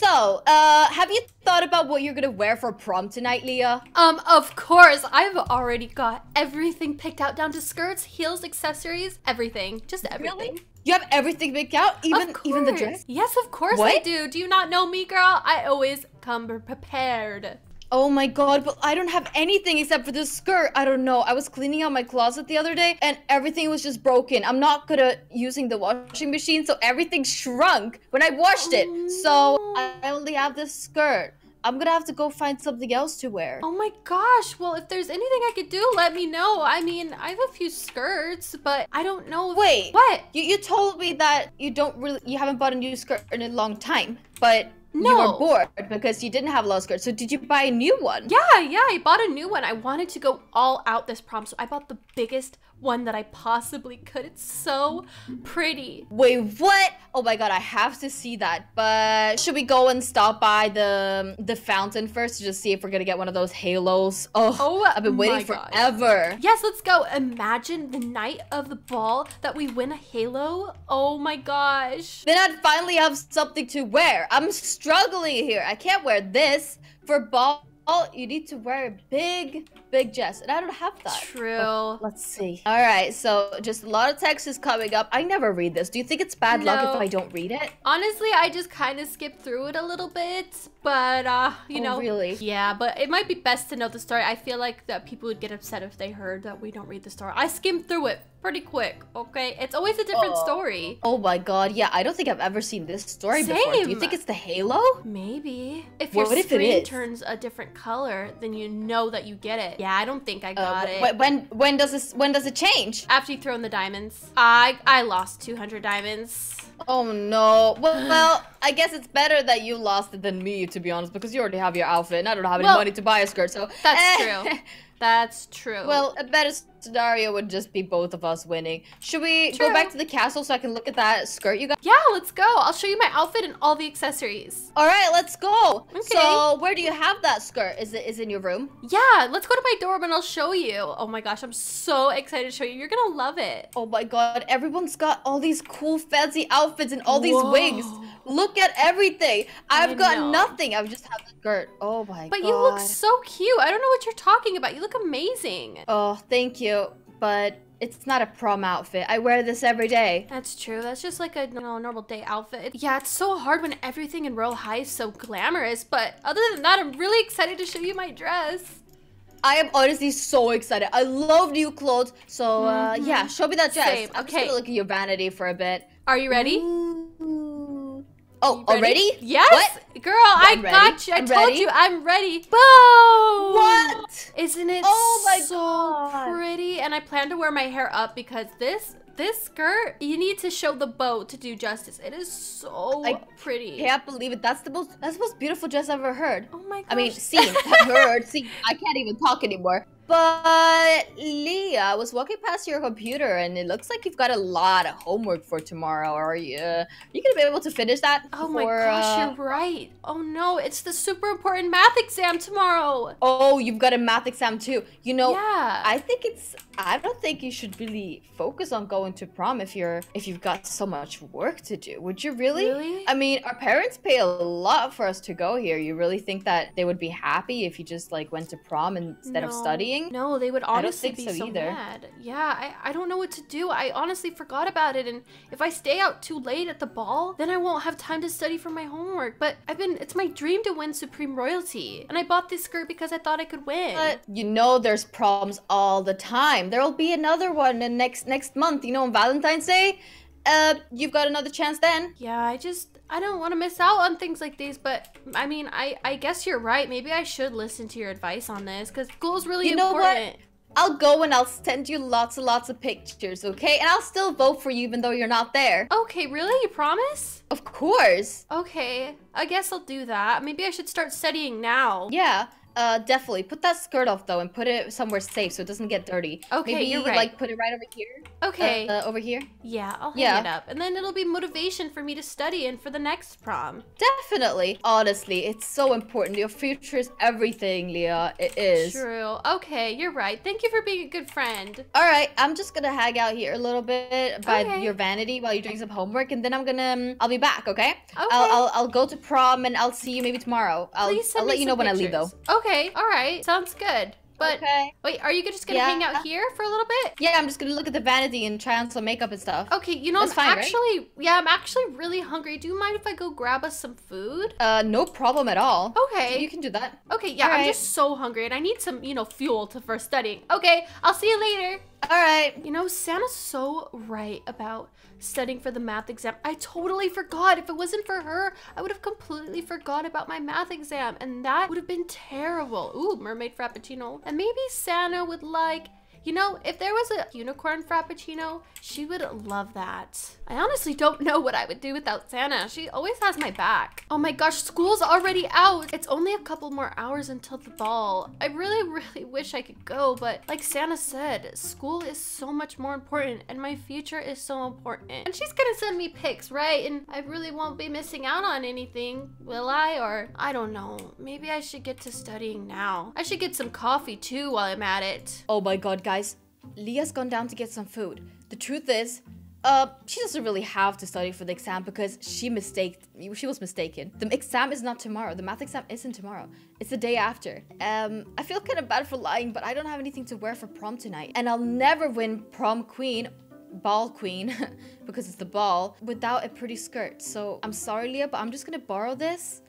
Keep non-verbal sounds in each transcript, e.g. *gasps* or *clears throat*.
So, uh, have you thought about what you're gonna wear for prom tonight, Leah? Um, of course, I've already got everything picked out down to skirts, heels, accessories, everything. Just everything. Really? You have everything picked out, even even the dress. Yes, of course I do. Do you not know me, girl? I always come prepared. Oh my god, but I don't have anything except for this skirt. I don't know. I was cleaning out my closet the other day and everything was just broken. I'm not good at using the washing machine, so everything shrunk when I washed it. So I only have this skirt. I'm gonna have to go find something else to wear. Oh my gosh. Well, if there's anything I could do, let me know. I mean, I have a few skirts, but I don't know. Wait. What? You, you told me that you don't really you haven't bought a new skirt in a long time, but you No. were bored because you didn't have a lot of skirts. So did you buy a new one? Yeah, yeah, I bought a new one. I wanted to go all out this prom, so I bought the biggest one that I possibly could. It's so pretty. Wait, what? Oh my god, I have to see that. But should we go and stop by the the fountain first to just see if we're gonna get one of those halos? Oh, Oh I've been waiting forever. Yes, let's go. Imagine the night of the ball that we win a halo. Oh my gosh. Then I'd finally have something to wear. I'm struggling here. I can't wear this for ball. Oh, you need to wear a big, big dress, and I don't have that. True. Let's see. All right, so just a lot of text is coming up. I never read this. Do you think it's bad luck if I don't read it? Honestly, I just kind of skipped through it a little bit, but uh, you Oh, know, really? Yeah, but it might be best to know the story. I feel like that people would get upset if they heard that we don't read the story. I skimmed through it pretty quick. Okay, it's always a different Oh. story. Oh my god, yeah, I don't think I've ever seen this story before. Do you think it's the halo? Maybe if What your if it screen is? turns a different color, then you know that you get it. Yeah, I don't think I Uh, got wh- it. wh- when when does this when does it change? After you throw in the diamonds, I I lost 200 diamonds. Oh no. Well, *sighs* well, I guess it's better that you lost it than me, to be honest, because you already have your outfit, and I don't have any Well, money to buy a skirt. So That's eh. true. *laughs* That's true. Well, a better scenario would just be both of us winning. Should we True. go back to the castle so I can look at that skirt you got? yeah, let's go. I'll show you my outfit and all the accessories. All right, let's go. Okay. So, where do you have that skirt? Is it is it in your room? Yeah, let's go to my dorm and I'll show you. Oh my gosh, I'm so excited to show you. You're gonna love it. Oh my god, everyone's got all these cool fancy outfits and all these Whoa. wigs. Look at everything. I've I got know. nothing. I've just have the skirt. Oh my But god. But you look so cute. I don't know what you're talking about. You look amazing. Oh, thank you. But it's not a prom outfit. I wear this every day. That's true. That's just like a you know, normal day outfit. Yeah, it's so hard when everything in Royale High is so glamorous. But other than that, I'm really excited to show you my dress. I am honestly so excited. I love new clothes. So, uh, Mhm. yeah, show me that dress. Same, I'm just okay. gonna look at your vanity for a bit. Are you ready? Ooh. Oh, ready? already? Yes, What? girl. I I'm ready. got you. I I'm told ready. you I'm ready. Boom! What? Isn't it Oh my so God. pretty? And I plan to wear my hair up because this this skirt, you need to show the bow to do justice. It is so I pretty. Can't believe it. That's the most. That's the most beautiful dress I've ever heard. Oh my god. I mean, seen, *laughs* heard, seen. I can't even talk anymore. But Leah, I was walking past your computer, and it looks like you've got a lot of homework for tomorrow. Are you? Are you gonna be able to finish that? Oh my gosh, uh, you're right. Oh no, it's the super important math exam tomorrow. Oh, you've got a math exam too. You know, yeah. I think it's. I don't think you should really focus on going to prom if you're if you've got so much work to do. Would you really? Really? I mean, our parents pay a lot for us to go here. You really think that they would be happy if you just like went to prom instead of No. No, they would honestly be so so, mad. Yeah, I, I don't know what to do. I honestly forgot about it, and if I stay out too late at the ball, then I won't have time to study for my homework. But I've been it's my dream to win Supreme Royalty. And I bought this skirt because I thought I could win. But you know, there's problems all the time. There will be another one in next next month. You know, on Valentine's Day. Uh, you've got another chance then. yeah, I just I don't want to miss out on things like these, but I mean, I I guess you're right. Maybe I should listen to your advice on this cuz school's really You know what? important. I'll go and I'll send you lots and lots of pictures, okay? And I'll still vote for you even though you're not there. Okay, really? You promise? Of course. Okay, I guess I'll do that. Maybe I should start studying now. Yeah. Uh, definitely. Put that skirt off though, and put it somewhere safe so it doesn't get dirty. Okay, Maybe, you're right. Like put it right over here. Okay. Uh, over here. yeah, I'll hang yeah. it up. And then it'll be motivation for me to study and for the next prom. Definitely. Honestly, it's so important. Your future is everything, Leah. It is. True. Okay, you're right. Thank you for being a good friend. All right, I'm just gonna hang out here a little bit by Okay. your vanity while you're doing some homework, and then I'm gonna. Um, I'll be back. Okay. Okay. I'll, I'll I'll go to prom and I'll see you maybe tomorrow. I'll Please send I'll let you know some when I leave though. pictures. Okay, all right. Sounds good. But okay. wait, are you just gonna Yeah. hang out here for a little bit? Yeah, I'm just gonna look at the vanity and try on some makeup and stuff. Okay, you know, That's I'm fine, right? actually, yeah, I'm actually really hungry. Do you mind if I go grab us some food? Uh, no problem at all. Okay. You can do that. Okay, yeah, I'm Alright. just so hungry and I need some, you know, fuel to for studying. Okay, I'll see you later. All right. You know, Sanna's so right about studying for the math exam. I totally forgot. If it wasn't for her, I would have completely forgot about my math exam, and that would have been terrible. Ooh, mermaid frappuccino. And maybe Sanna would like. You know, if there was a unicorn frappuccino, she would love that. I honestly don't know what I would do without Sanna. She always has my back. Oh my gosh, school's already out. It's only a couple more hours until the ball. I really, really *laughs* wish I could go, but like Sanna said, school is so much more important and my future is so important. And she's gonna send me pics, right? And I really won't be missing out on anything, will I? Or I don't know. Maybe I should get to studying now. I should get some coffee too while I'm at it. Oh my god, guys. Leah's gone down to get some food. The truth is, uh, she doesn't really have to study for the exam because she mistaked. She was mistaken. The exam is not tomorrow. The math exam isn't tomorrow. It's the day after. Um, I feel kind of bad for lying, but I don't have anything to wear for prom tonight, and I'll never win prom queen. Ball queen, *laughs* because it's the ball, without a pretty skirt. So I'm sorry, Leah, but I'm just gonna borrow this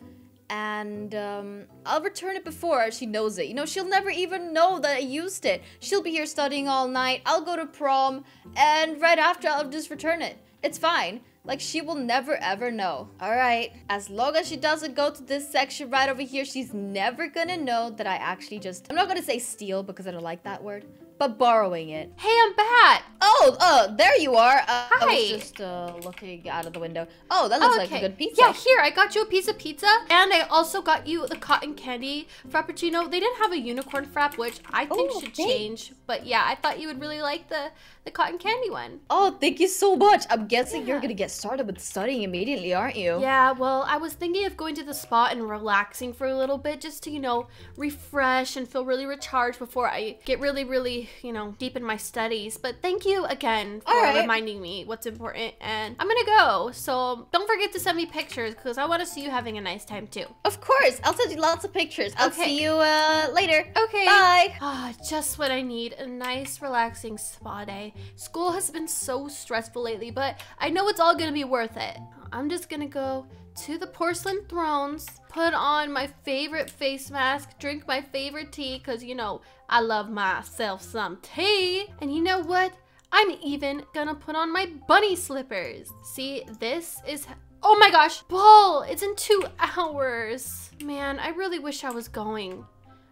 and um, I'll return it before she knows it. You know, she'll never even know that I used it. She'll be here studying all night. I'll go to prom, and right after, I'll just return it. It's fine. Like, she will never ever know. Alright, as long as she doesn't go to this section right over here, she's never gonna know that I actually just. I'm not gonna say steal because I don't like that word, but borrowing it. Hey, I'm back. Oh, oh, there you are. Uh, I was just uh, looking out of the window. Oh, that looks like a good pizza. Yeah, here, I got you a piece of pizza. And I also got you the cotton candy frappuccino. They didn't have a unicorn frap, which I think Oh, should thanks. change. But yeah, I thought you would really like the, the cotton candy one. Oh, thank you so much. I'm guessing you're gonna get started with studying immediately, aren't you? Yeah, well, I was thinking of going to the spa and relaxing for a little bit just to, you know, refresh and feel really recharged before I get really, really, you know, deep in my studies. But thank you again for right. reminding me what's important. And I'm gonna go. So don't forget to send me pictures because I want to see you having a nice time too. Of course. I'll send you lots of pictures. I'll Okay. see you uh, later. Okay. Bye. Ah, just what I need. A nice, relaxing spa day. School has been so stressful lately, but I know it's all gonna be worth it. I'm just gonna go to the porcelain thrones, put on my favorite face mask, drink my favorite tea, because you know, I love myself some tea. And you know what? I'm even gonna put on my bunny slippers. See, this is. Oh my gosh, ball! It's in two *laughs* hours. Man, I really wish I was going.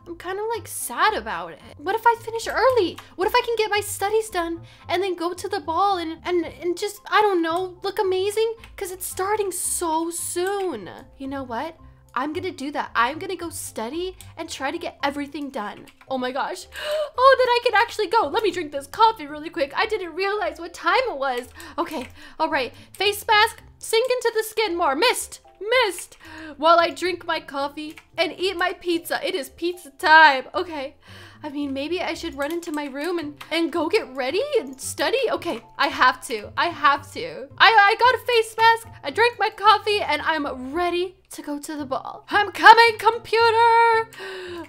I'm kind of like sad about it. What if I finish early? What if I can get my studies done and then go to the ball and and and just I don't know, look amazing cuz it's starting so soon. You know what? I'm to do that. I'm to go study and try to get everything done. Oh my gosh. *gasps* Oh, then I can actually go. Let me drink this coffee really quick. I didn't realize what time it was. Okay. All right. Face mask, sink into the skin more. Mist missed while I drink my coffee and eat my pizza. It is pizza time. Okay. I mean, maybe I should run into my room and, and go get ready and study. Okay, I have to. I have to. I, I got a face mask, I drank my coffee, and I'm ready to go to the ball. I'm coming, computer!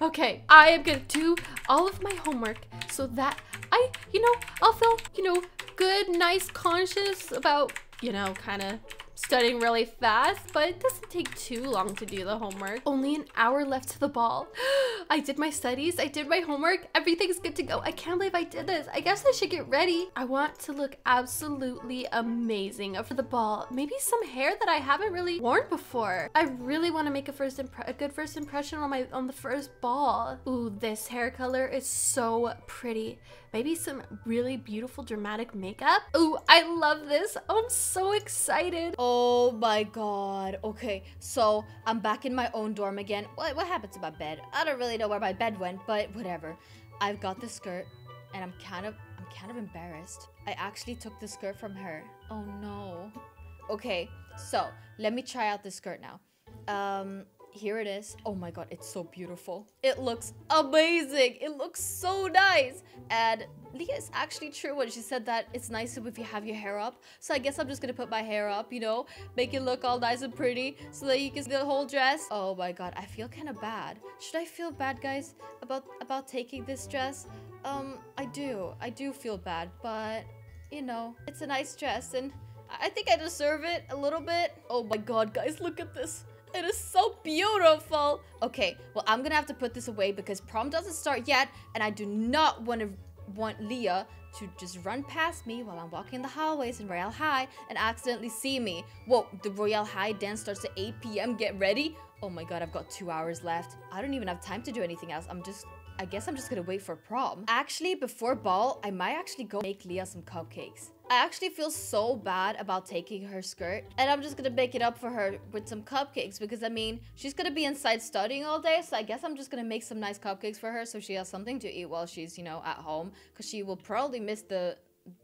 Okay, I am gonna do all of my homework so that I, you know, I'll feel, you know, good, nice, conscious about, you know, kind of studying really fast, but it doesn't take too long to do the homework. Only an hour left to the ball. *gasps* I did my studies, I did my homework, everything's good to go. I can't believe I did this. I guess I should get ready. I want to look absolutely amazing for the ball. Maybe some hair that I haven't really worn before. I really want to make a first a good first impression on my on the first ball. Ooh, this hair color is so pretty. Maybe some really beautiful dramatic makeup. Ooh, I love this. I'm so excited. Oh my god. Okay, so I'm back in my own dorm again. What, what happened to my bed? I don't really know where my bed went, but whatever. I've got the skirt, and I'm kind of I'm kind of embarrassed. I actually took the skirt from her. Oh no. Okay, so let me try out the skirt now. Um, here it is. Oh my god, it's so beautiful. It looks amazing. It looks so nice. And Leah is actually true when she said that it's nicer if you have your hair up. So I guess I'm just gonna put my hair up, you know, make it look all nice and pretty so that you can see the whole dress. Oh my god, I feel kind of bad. Should I feel bad, guys, about about taking this dress? Um, I do. I do feel bad, but you know, it's a nice dress and I think I deserve it a little bit. Oh my god, guys, look at this. It is so beautiful. Okay, well, I'm gonna have to put this away because prom doesn't start yet, and I do not want to want Leah to just run past me while I'm walking in the hallways in Royale High and accidentally see me. Whoa, the Royale High dance starts at 8 p.m. Get ready. Oh my god, I've got two hours left. I don't even have time to do anything else. I'm just I guess I'm just gonna wait for prom. Actually, before ball, I might actually go make Leah some cupcakes. I actually feel so bad about taking her skirt and I'm just gonna make it up for her with some cupcakes because I mean, she's gonna be inside studying all day. So I guess I'm just gonna make some nice cupcakes for her so she has something to eat while she's, you know, at home because she will probably miss the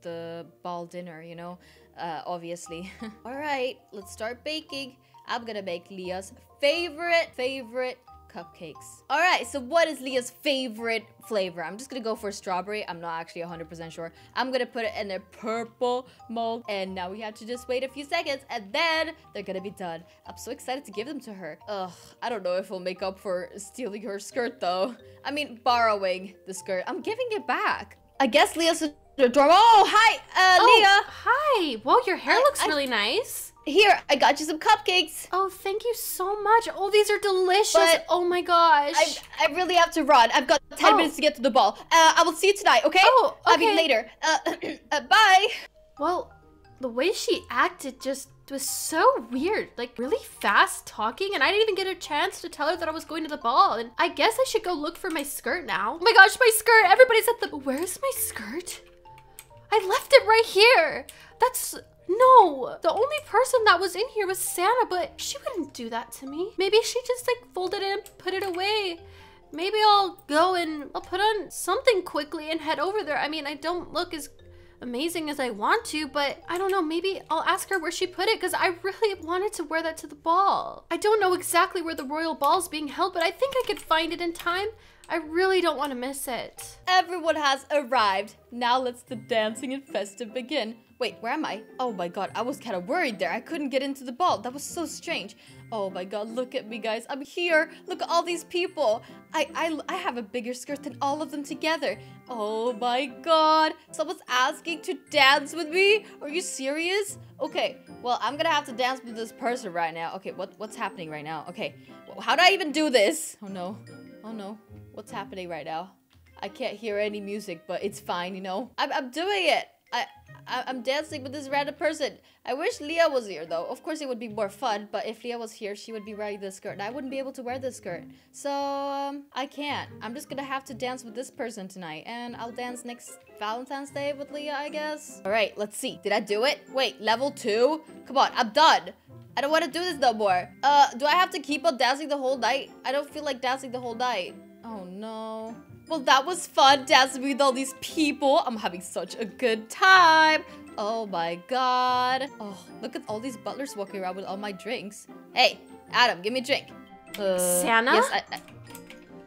the ball dinner, you know, uh, obviously. *laughs* all right, let's start baking. I'm gonna make Leah's favorite, favorite cupcakes. All right, so what is Leah's favorite flavor? I'm just gonna go for strawberry. I'm not actually 100% sure. I'm gonna put it in a purple mold. And now we have to just wait a few seconds and then they're gonna be done. I'm so excited to give them to her. Ugh, I don't know if we'll make up for stealing her skirt though. I mean, borrowing the skirt. I'm giving it back. I guess Leah's dorm. Oh, hi, uh, oh, Leah. Hi. Well, your hair I, looks I, really nice. Here, I got you some cupcakes. Oh, thank you so much. Oh, these are delicious. But oh my gosh. I, I really have to run. I've got 10 Oh. minutes to get to the ball. Uh, I will see you tonight, okay? Oh, okay. I mean later. Uh, *clears throat* uh, bye. Well, the way she acted just was so weird. Like, really fast talking, and I didn't even get a chance to tell her that I was going to the ball. And I guess I should go look for my skirt now. Oh my gosh, my skirt! Everybody's at the. Where's my skirt? I left it right here. That's. No, the only person that was in here was Sanna, but she wouldn't do that to me. Maybe she just like folded it and put it away. Maybe I'll go and I'll put on something quickly and head over there. I mean, I don't look as amazing as I want to, but I don't know, maybe I'll ask her where she put it because I really wanted to wear that to the ball. I don't know exactly where the royal ball is being held, but I think I could find it in time. I really don't want to miss it. Everyone has arrived. Now let's the dancing and festive begin. Wait, where am I? Oh my god, I was kind of worried there. I couldn't get into the ball. That was so strange. Oh my god, look at me, guys. I'm here. Look at all these people. I, I, I have a bigger skirt than all of them together. Oh my god. Someone's asking to dance with me? Are you serious? Okay, well, I'm gonna have to dance with this person right now. Okay, what, what's happening right now? Okay, how do I even do this? Oh no. Oh no. What's happening right now? I can't hear any music, but it's fine, you know? I'm, I'm doing it. I, I, I'm dancing with this random person. I wish Leah was here, though. Of course, it would be more fun, but if Leah was here, she would be wearing this skirt, and I wouldn't be able to wear this skirt. So, um, I can't. I'm just gonna have to dance with this person tonight, and I'll dance next Valentine's Day with Leah, I guess. All right, let's see. Did I do it? Wait, level two? Come on, I'm done. I don't want to do this no more. Uh, do I have to keep on dancing the whole night? I don't feel like dancing the whole night. Oh no. Well, that was fun dancing with all these people. I'm having such a good time. Oh my god. Oh, look at all these butlers walking around with all my drinks. Hey, Adam, give me a drink. Uh, Sanna? Yes, I...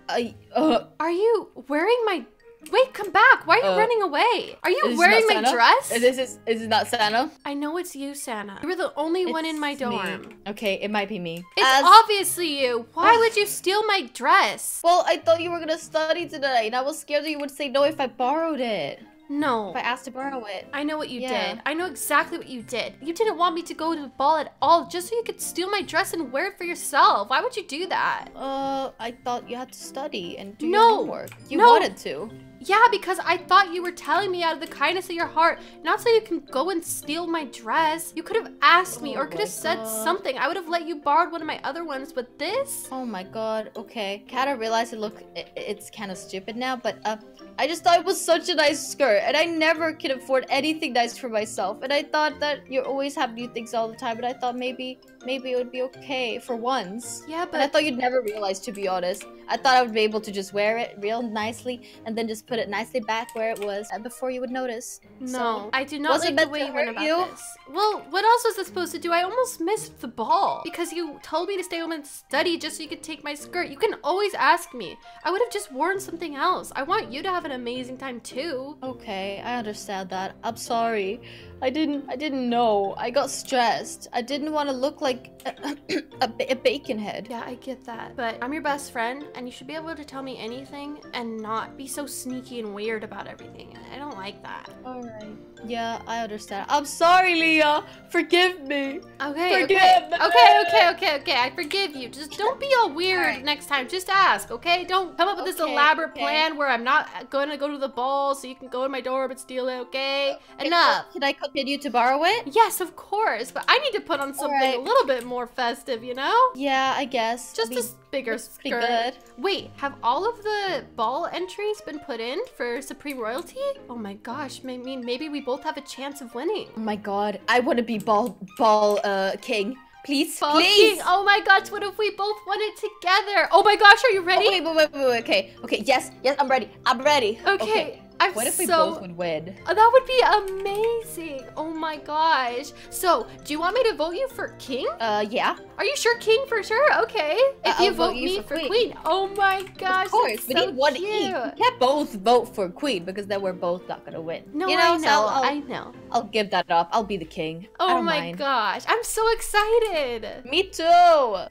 I, I uh, Are you wearing my... Wait, come back. Why are you Uh, running away? Are you wearing my Sanna? dress? Is this, is, is it not Sanna? I know it's you, Sanna. You were the only one in my It's me. dorm. Okay, it might be me. It's As- obviously you. Why *sighs* would you steal my dress? Well, I thought you were gonna study tonight, and I was scared that you would say no if I borrowed it. No. If I asked to borrow it. I know what you Yeah. did. I know exactly what you did. You didn't want me to go to the ball at all just so you could steal my dress and wear it for yourself. Why would you do that? Uh, I thought you had to study and do No. your homework. You No. wanted to. Yeah, because I thought you were telling me out of the kindness of your heart, not so you can go and steal my dress. You could have asked me Oh or could have said God. something. I would have let you borrow one of my other ones, but this? Oh my god. Okay. Kinda realized it look i- it's kind of stupid now, but uh, I just thought it was such a nice skirt, and I never can afford anything nice for myself. And I thought that you always have new things all the time, and I thought maybe maybe it would be okay for once. Yeah, But I thought you'd never realize, to be honest. I thought I would be able to just wear it real nicely and then just put it nicely back where it was before you would notice. no, So, I do not like the way you went about you? this. Well, what else was I supposed to do? I almost missed the ball because you told me to stay home and study just so you could take my skirt. You can always ask me. I would have just worn something else. I want you to have an amazing time too. Okay, I understand that. I'm sorry. I didn't I didn't know. I got stressed. I didn't want to look like a, *coughs* a, ba- a bacon head. Yeah, I get that. But I'm your best friend, and you should be able to tell me anything and not be so sneaky and weird about everything. I don't like that. All right. Yeah, I understand. I'm sorry, Leah. Forgive me. Okay, Forgive okay, me. okay, okay, okay, okay. I forgive you. Just don't be all weird Alright. next time. Just ask, okay? Don't come up with this elaborate okay. plan where I'm not going to go to the ball so you can go to my door but steal it, okay? Enough. Can I continue to borrow it? Yes, of course, but I need to put on something a little bit more festive, you know? Yeah, I guess. Just I a mean, s- bigger skirt. good. Wait, have all of the ball entries been put in for Supreme Royalty? Oh my gosh, I mean, maybe we both have a chance of winning. Oh my god, I want to be ball ball uh king. Please, Ball please. King, Oh my gosh, what if we both won it together? Oh my gosh, are you Oh, ready? wait, wait, wait, wait, wait. Okay, okay. Yes, yes, I'm ready. I'm ready. Okay, I'm What if we so... both would win? Oh, that would be amazing. Oh my gosh. So, do you want me to vote you for king? Uh, yeah. Are you sure king for sure? Okay. If Uh, you vote, vote you me for for queen. queen. Oh my gosh. of course, we so need one cute. each. We can't both vote for queen because then we're both not gonna win. No, you know, I so know. I'll, I know. I'll give that up. I'll be the king. Oh my mind. gosh. I'm so excited. Me too.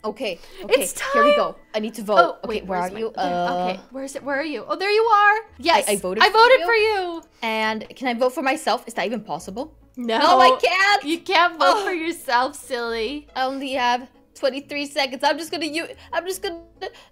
Okay. Okay. It's Here we go. I need to vote. Oh, okay, wait, where are my- you? Uh, okay, where's it? Where are you? Oh, there you are. Yes, I voted I for voted you? for you. And can I vote for myself? Is that even possible? No, No, I can't. You can't vote Oh. for yourself, silly. I only have 23 seconds. I'm just gonna use. I'm just gonna.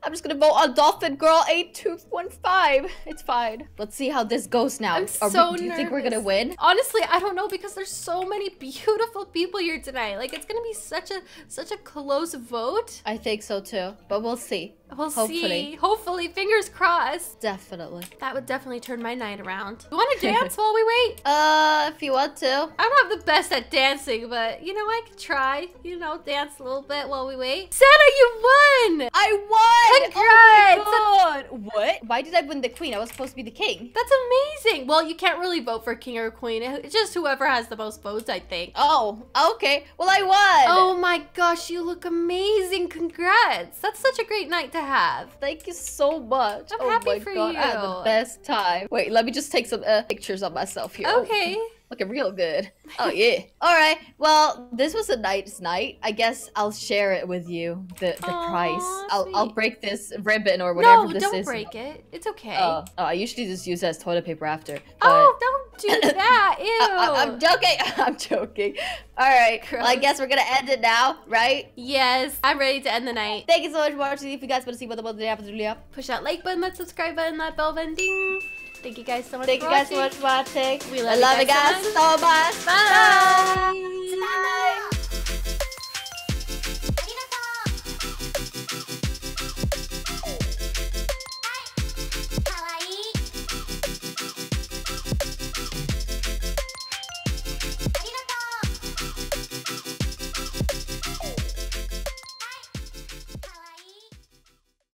I'm just gonna vote on Dolphin Girl 8215. *laughs* It's fine. Let's see how this goes now. I'm Are we- so do you think we're gonna win? Honestly, I don't know because there's so many beautiful people here tonight. Like it's gonna be such a such a close vote. I think so too. But we'll see. We'll Hopefully. see. Hopefully, fingers crossed. Definitely. That would definitely turn my night around. You want to dance *laughs* while we wait? Uh, if you want to. I'm not the best at dancing, but you know I could try. You know, dance a little bit while we wait. Sanna, you won! I won! Congrats! Oh my God. What? Why did I win the queen? I was supposed to be the king. That's amazing. Well, you can't really vote for king or queen. It's just whoever has the most votes, I think. Oh, okay. Well, I won. Oh my gosh, you look amazing. Congrats. That's such a great night to have. Thank you so much. I'm oh happy for God, I had the best time. Wait, let me just take some uh, pictures of myself here. Oh, Okay. *laughs* looking real good. Oh yeah. All right. Well, this was a nice night. I guess I'll share it with you. The the Aw, price. I'll I'll break this ribbon or whatever No, this don't break it. It's okay. Oh, oh, I usually just use it as toilet paper after. But oh, don't do *laughs* that. *laughs* Ew. I, am joking. *laughs* I'm joking. All right. Well, I guess we're gonna end it now, right? yes, I'm ready to end the night. Thank you so much for watching. If you guys want to see what the what the happens, really up. Push that like button, that subscribe button, that bell button, ding. Thank you guys so much Thank you guys so much for watching. We love you love you guys guys so so much. Bye. Bye.